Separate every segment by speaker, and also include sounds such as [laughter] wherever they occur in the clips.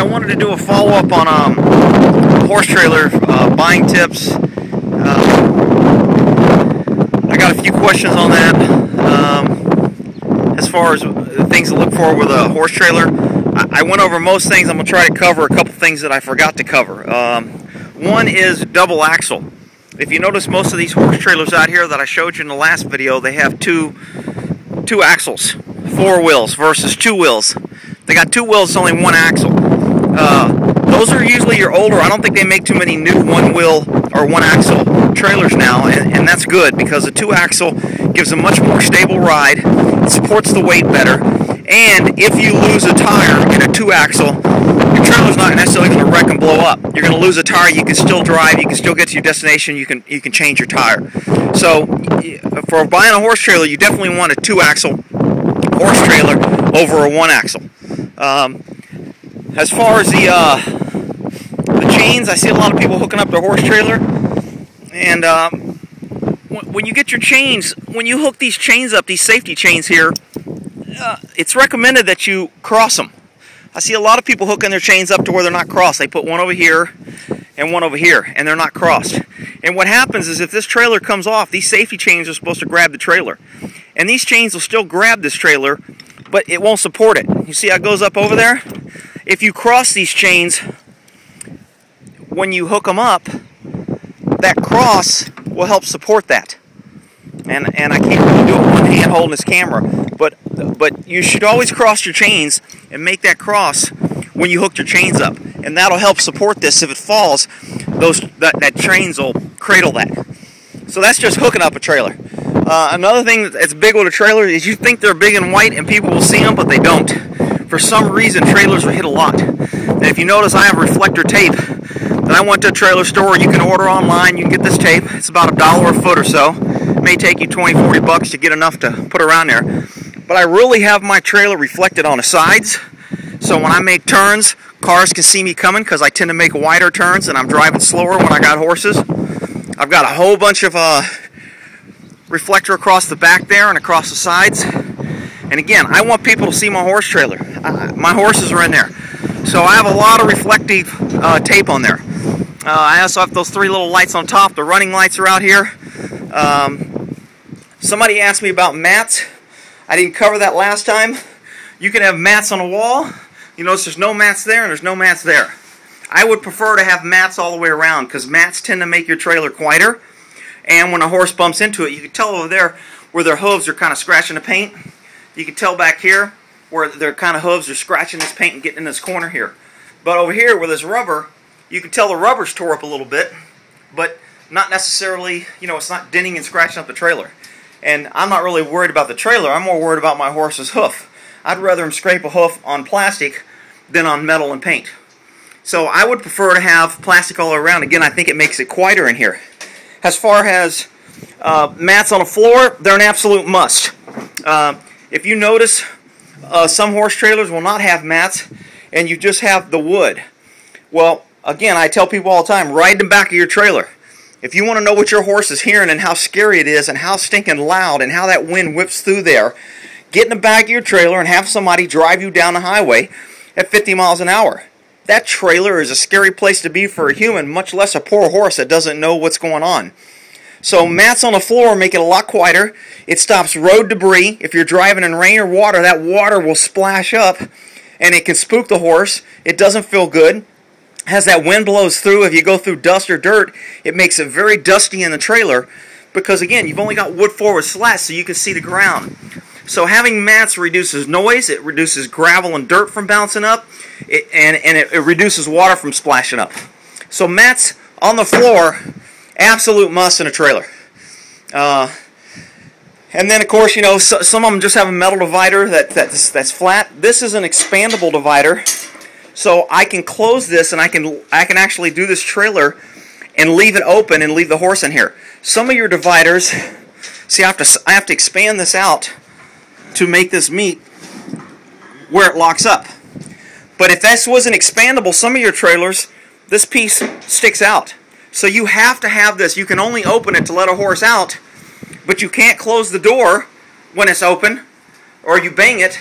Speaker 1: I wanted to do a follow up on um, horse trailer uh, buying tips. Uh, I got a few questions on that. Um, as far as things to look for with a horse trailer, I, I, went over most things. I'm going to try to cover a couple things that I forgot to cover. Um, one is double axle. If you notice, most of these horse trailers out here that I showed you in the last video, they have two two axles, four wheels versus two wheels. They got two wheels, only one axle. Uh, those are usually your older. I don't think they make too many new one wheel or one axle trailers now, and, and that's good because the two axle gives a much more stable ride, it supports the weight better, and if you lose a tire in a two axle, your trailer's not necessarily going to wreck and blow up. You're going to lose a tire, you can still drive, you can still get to your destination, you can you can change your tire. So for buying a horse trailer, you definitely want a two axle horse trailer over a one axle. Um, as far as the uh, the chains, I see a lot of people hooking up their horse trailer, and um, when you get your chains, when you hook these chains up, these safety chains here, uh, it's recommended that you cross them. I see a lot of people hooking their chains up to where they're not crossed. They put one over here and one over here, and they're not crossed. And what happens is if this trailer comes off, these safety chains are supposed to grab the trailer. And these chains will still grab this trailer, but it won't support it. You see how it goes up over there? If you cross these chains, when you hook them up, that cross will help support that. And, and I can't really do it with one hand holding this camera, but but you should always cross your chains and make that cross when you hook your chains up, and that'll help support this. If it falls, those that, that chains will cradle that. So that's just hooking up a trailer. Uh, another thing that's big with a trailer is you think they're big and white and people will see them, but they don't. For some reason, trailers are hit a lot. And if you notice, I have reflector tape that I went to a trailer store. You can order online. You can get this tape. It's about a dollar a foot or so. It may take you 20, 40 bucks to get enough to put around there. But I really have my trailer reflected on the sides. So when I make turns, cars can see me coming because I tend to make wider turns and I'm driving slower when I got horses. I've got a whole bunch of uh, reflector across the back there and across the sides. And again, I want people to see my horse trailer. Uh, my horses are in there. So I have a lot of reflective uh, tape on there. Uh, I also have those three little lights on top. The running lights are out here. Um, somebody asked me about mats. I didn't cover that last time. You can have mats on a wall. You notice there's no mats there and there's no mats there. I would prefer to have mats all the way around because mats tend to make your trailer quieter. And when a horse bumps into it, you can tell over there where their hooves are kind of scratching the paint. You can tell back here where their kind of hooves are scratching this paint and getting in this corner here. But over here where there's rubber, you can tell the rubber's tore up a little bit, but not necessarily, you know, it's not denting and scratching up the trailer. And I'm not really worried about the trailer, I'm more worried about my horse's hoof. I'd rather him scrape a hoof on plastic than on metal and paint. So I would prefer to have plastic all around. Again, I think it makes it quieter in here. As far as uh, mats on the floor, they're an absolute must. Uh, if you notice, uh, some horse trailers will not have mats, and you just have the wood. Well, again, I tell people all the time, ride the back of your trailer. If you want to know what your horse is hearing and how scary it is and how stinking loud and how that wind whips through there, get in the back of your trailer and have somebody drive you down the highway at 50 miles an hour. That trailer is a scary place to be for a human, much less a poor horse that doesn't know what's going on. So mats on the floor make it a lot quieter. It stops road debris. If you're driving in rain or water, that water will splash up and it can spook the horse. It doesn't feel good. As that wind blows through, if you go through dust or dirt, it makes it very dusty in the trailer because again, you've only got wood forward slats so you can see the ground. So having mats reduces noise, it reduces gravel and dirt from bouncing up, it, and, and it, it reduces water from splashing up. So mats on the floor, absolute must in a trailer. Uh, and then, of course, you know, so, some of them just have a metal divider that, that's, that's flat. This is an expandable divider, so I can close this and I can I can actually do this trailer and leave it open and leave the horse in here. Some of your dividers, see, I have to I have to expand this out to make this meet where it locks up. But if this wasn't expandable, some of your trailers, this piece sticks out. So you have to have this. You can only open it to let a horse out, but you can't close the door when it's open, or you bang it.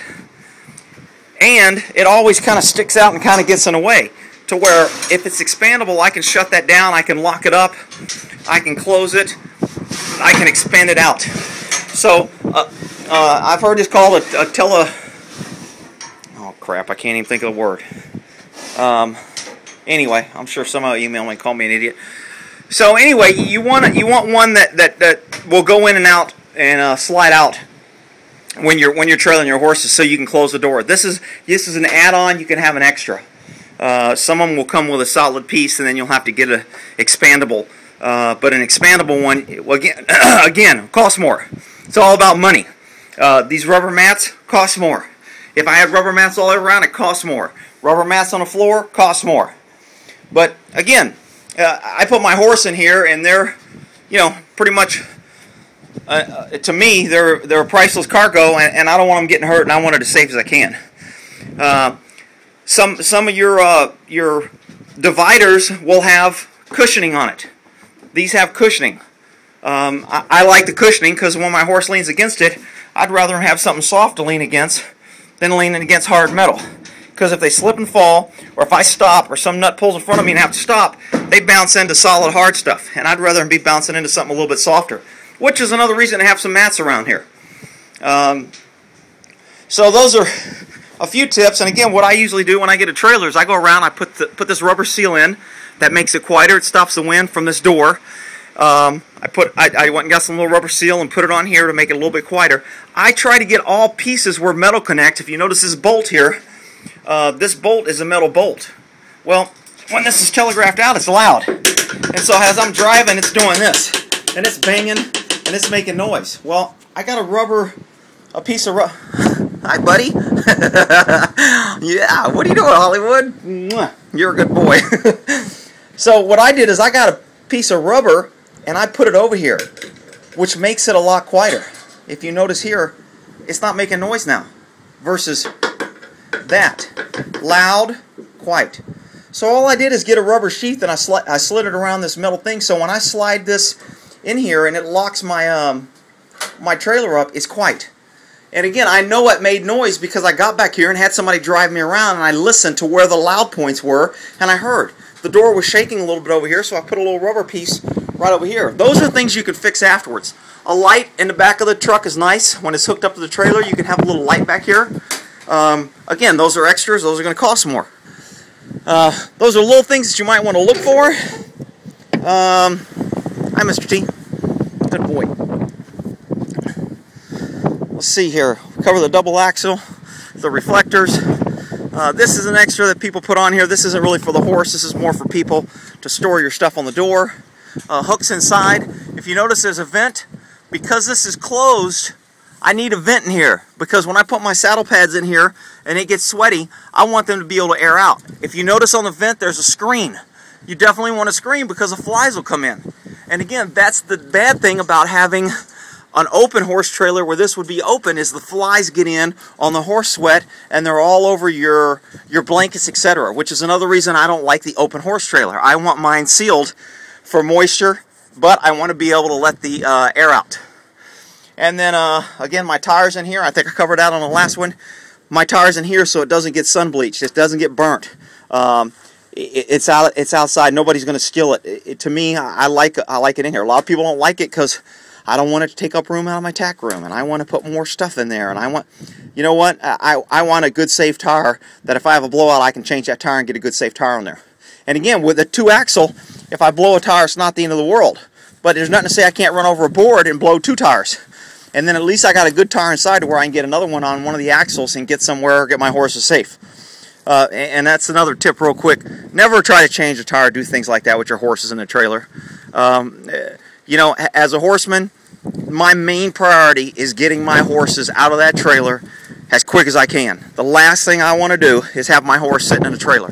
Speaker 1: and it always kind of sticks out and kind of gets in the way to where if it's expandable I can shut that down I can lock it up I can close it I can expand it out so uh, uh, I've heard this called a, a tele oh crap I can't even think of the word um, anyway I'm sure some of email me and call me an idiot so anyway you want you want one that, that, that will go in and out and uh, slide out when you're when you're trailing your horses so you can close the door. This is this is an add-on. You can have an extra. Uh, some of them will come with a solid piece, and then you'll have to get a expandable. Uh, but an expandable one, again, [clears throat] again, costs more. It's all about money. Uh, these rubber mats cost more. If I had rubber mats all around, it costs more. Rubber mats on the floor cost more. But again, uh, I put my horse in here, and they're, you know, pretty much uh, uh, to me, they're they're a priceless cargo, and, and, I don't want them getting hurt, and I want it as safe as I can. Uh, some some of your uh, your dividers will have cushioning on it. These have cushioning. Um, I, I, like the cushioning because when my horse leans against it, I'd rather have something soft to lean against than leaning against hard metal. Because if they slip and fall, or if I stop, or some nut pulls in front of me and have to stop, they bounce into solid hard stuff, and I'd rather be bouncing into something a little bit softer which is another reason to have some mats around here. Um, so those are a few tips. And again, what I usually do when I get a trailer is I go around, I put the, put this rubber seal in that makes it quieter. It stops the wind from this door. Um, I put I, I, went and got some little rubber seal and put it on here to make it a little bit quieter. I try to get all pieces where metal connect. If you notice this bolt here, uh, this bolt is a metal bolt. Well, when this is telegraphed out, it's loud. And so as I'm driving, it's doing this. And it's banging and it's making noise. Well, I got a rubber, a piece of rubber. [laughs] Hi, buddy. [laughs] yeah, what are you doing, Hollywood? You're a good boy. [laughs] so what I did is I got a piece of rubber and I put it over here, which makes it a lot quieter. If you notice here, it's not making noise now, versus that. Loud, quiet. So all I did is get a rubber sheath and I, sli I slid it around this metal thing. So when I slide this in here and it locks my um, my trailer up is quiet. And again, I know it made noise because I got back here and had somebody drive me around and I listened to where the loud points were and I heard. The door was shaking a little bit over here, so I put a little rubber piece right over here. Those are things you could fix afterwards. A light in the back of the truck is nice. When it's hooked up to the trailer, you can have a little light back here. Um, again, those are extras. Those are going to cost more. Uh, those are little things that you might want to look for. Um, Hi, Mr. T. Good boy. Let's see here. Cover the double axle, the reflectors. Uh, this is an extra that people put on here. This isn't really for the horse. This is more for people to store your stuff on the door. Uh, hooks inside. If you notice there's a vent, because this is closed, I need a vent in here because when I put my saddle pads in here and it gets sweaty, I want them to be able to air out. If you notice on the vent, there's a screen. You definitely want a screen because the flies will come in. And again, that's the bad thing about having an open horse trailer where this would be open is the flies get in on the horse sweat and they're all over your your blankets etc which is another reason I don't like the open horse trailer I want mine sealed for moisture but I want to be able to let the uh, air out and then uh, again my tires in here I think I covered that on the last one. My tires in here so it doesn't get sun bleached. It doesn't get burnt. Um, it's out it's outside. Nobody's going to steal it. it. to me I like I like it in here. A lot of people don't like it because I don't want it to take up room out of my tack room and I want to put more stuff in there and I want you know what? I, I want a good safe tire that if I have a blowout I can change that tire and get a good safe tire on there. And again with a two axle if I blow a tire it's not the end of the world. But there's nothing to say I can't run over a board and blow two tires and then at least I got a good tire inside to where I can get another one on one of the axles and get somewhere get my horses safe uh, and that's another tip, real quick. Never try to change a tire, do things like that with your horses in the trailer. Um, you know, as a horseman, my main priority is getting my horses out of that trailer as quick as I can. The last thing I want to do is have my horse sitting in a trailer.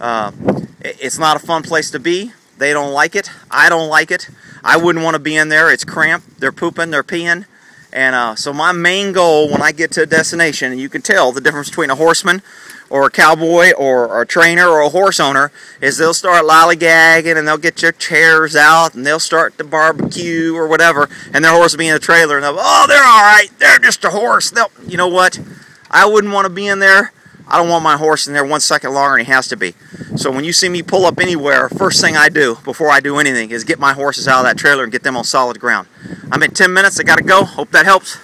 Speaker 1: Uh, it's not a fun place to be. They don't like it. I don't like it. I wouldn't want to be in there. It's cramped. They're pooping. They're peeing. And uh, so my main goal when I get to a destination, and you can tell the difference between a horseman or a cowboy or, or a trainer or a horse owner, is they'll start lollygagging and they'll get your chairs out and they'll start the barbecue or whatever, and their horse will be in a trailer and they'll, oh, they're all right, they're just a horse. They'll, you know what? I wouldn't want to be in there. I don't want my horse in there one second longer than he has to be. So when you see me pull up anywhere, first thing I do before I do anything is get my horses out of that trailer and get them on solid ground. I'm at 10 minutes. I got to go. Hope that helps.